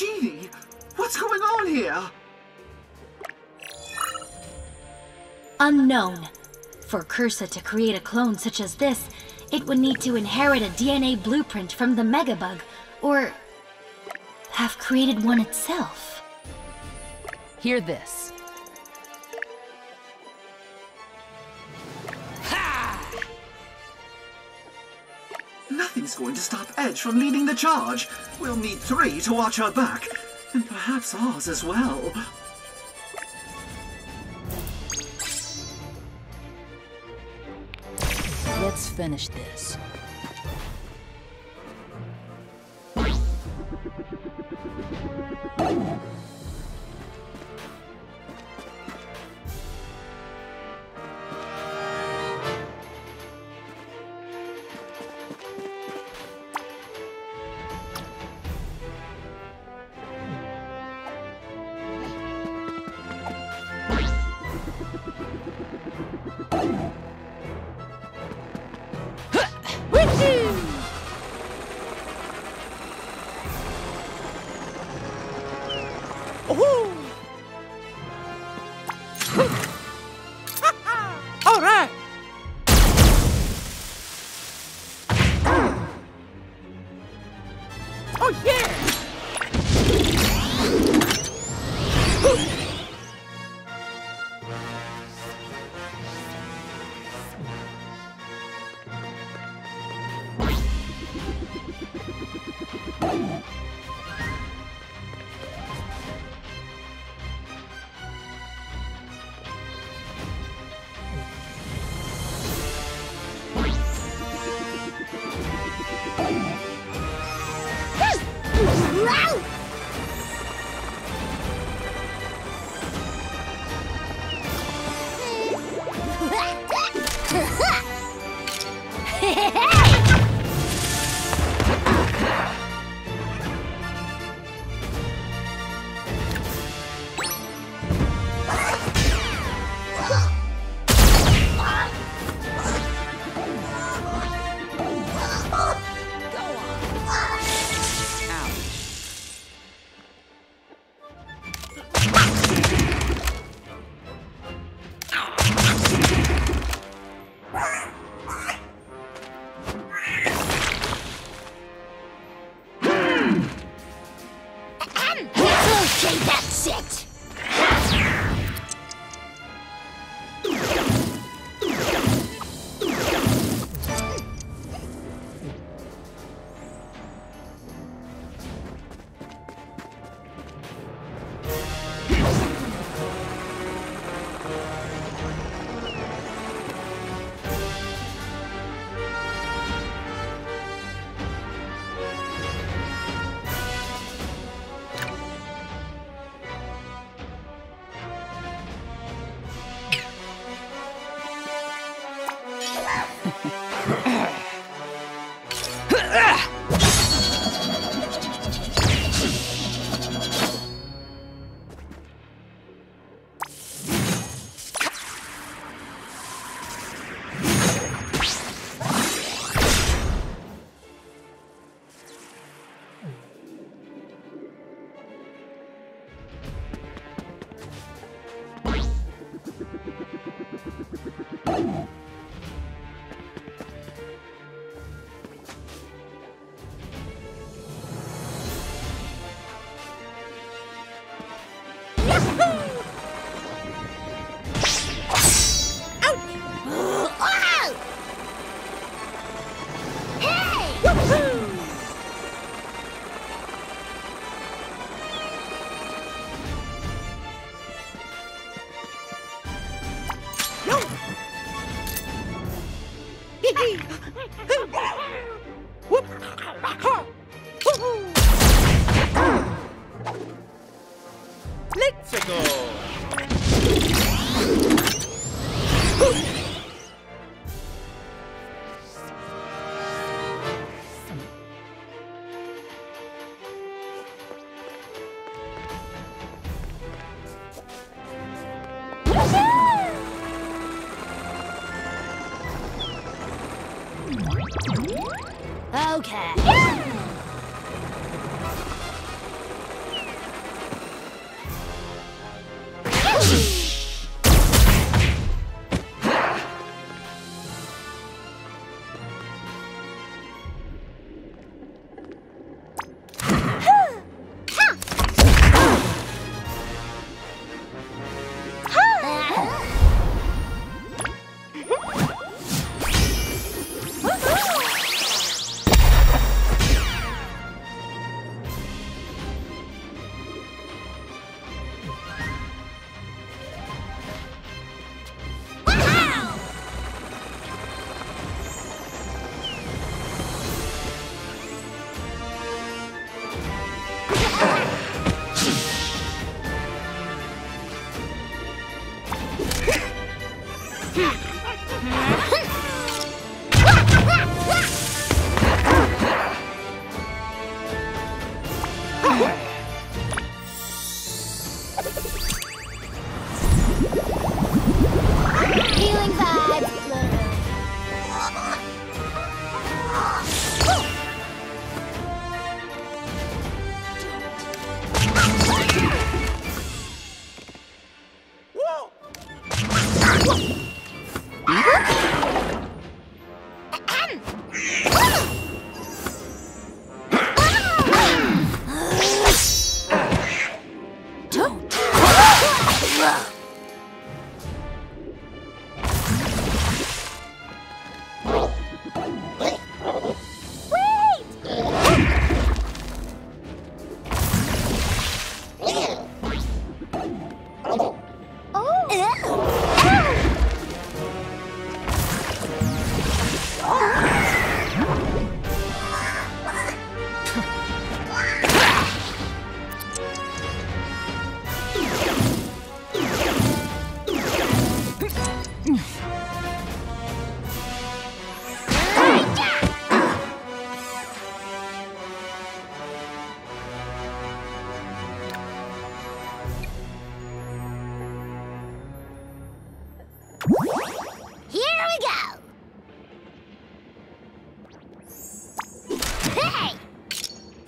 Jeanie, what's going on here? Unknown. For Cursa to create a clone such as this, it would need to inherit a DNA blueprint from the Megabug, or have created one itself. Hear this. Nothing's going to stop Edge from leading the charge. We'll need three to watch her back, and perhaps ours as well. Let's finish this. Yes! Okay.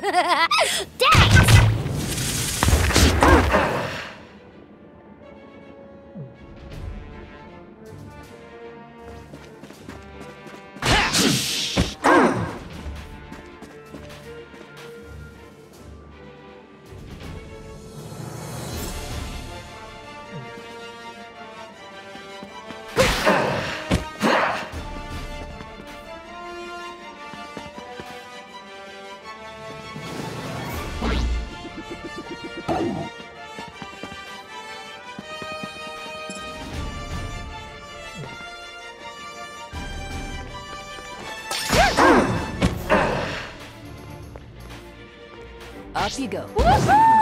Thanks! Up you go.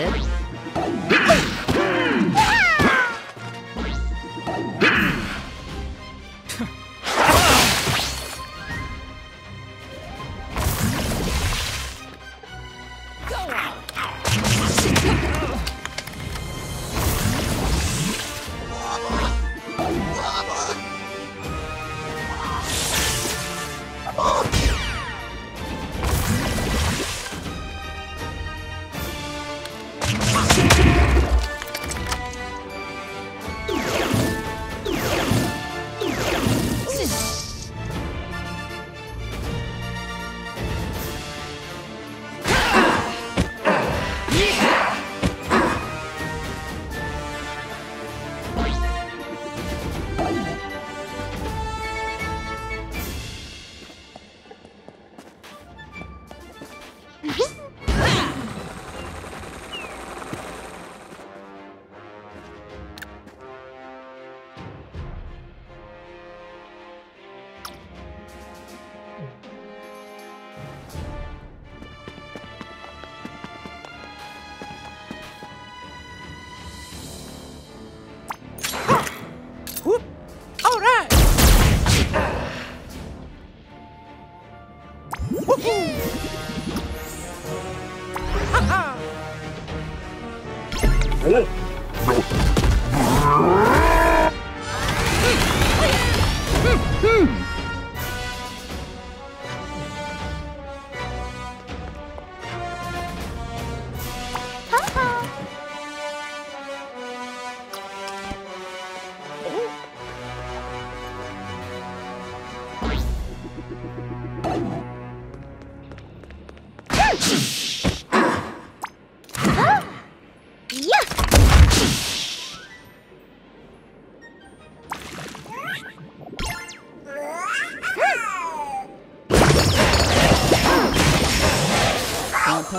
It?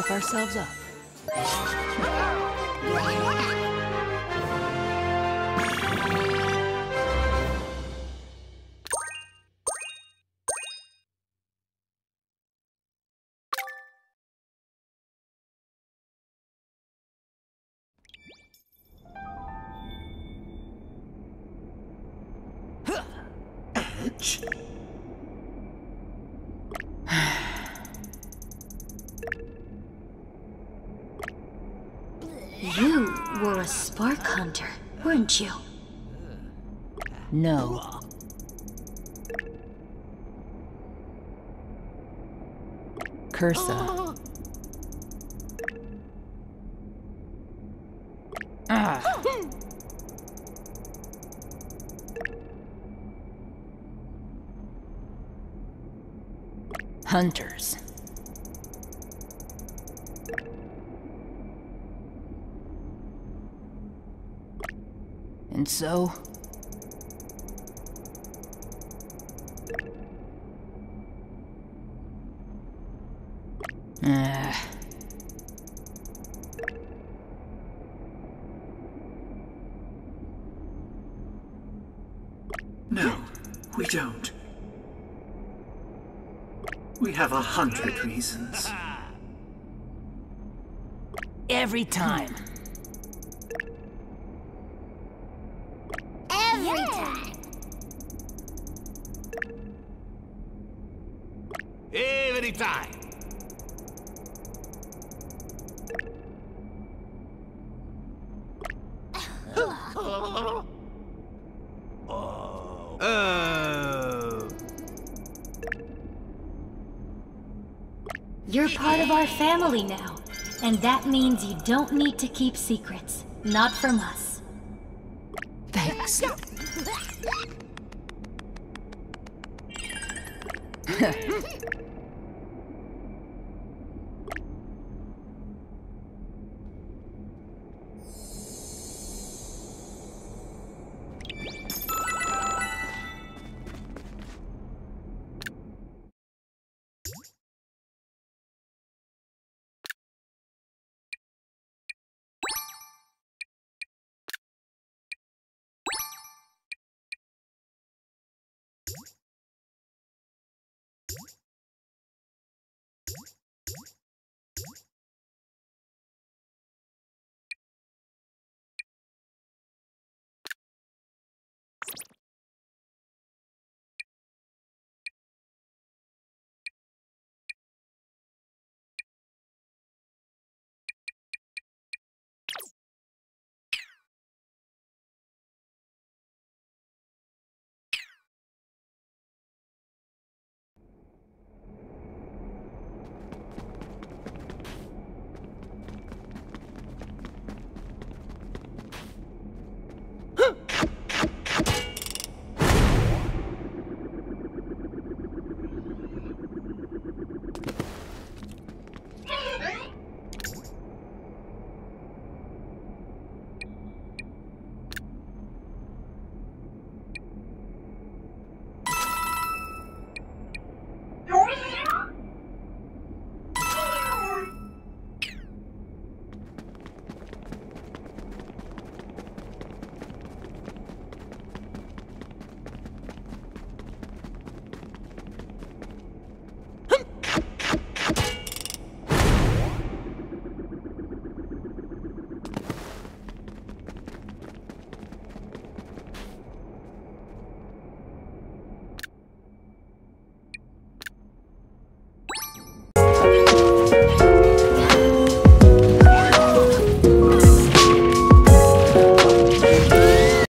Puff ourselves up. A spark hunter, weren't you? No. Cursa. Ah. Hunters. And so, Ah. No, we don't. We have a hundred reasons. every time. Every time. Every time. Oh. You're part of our family now, and that means you don't need to keep secrets. Not from us. Thanks.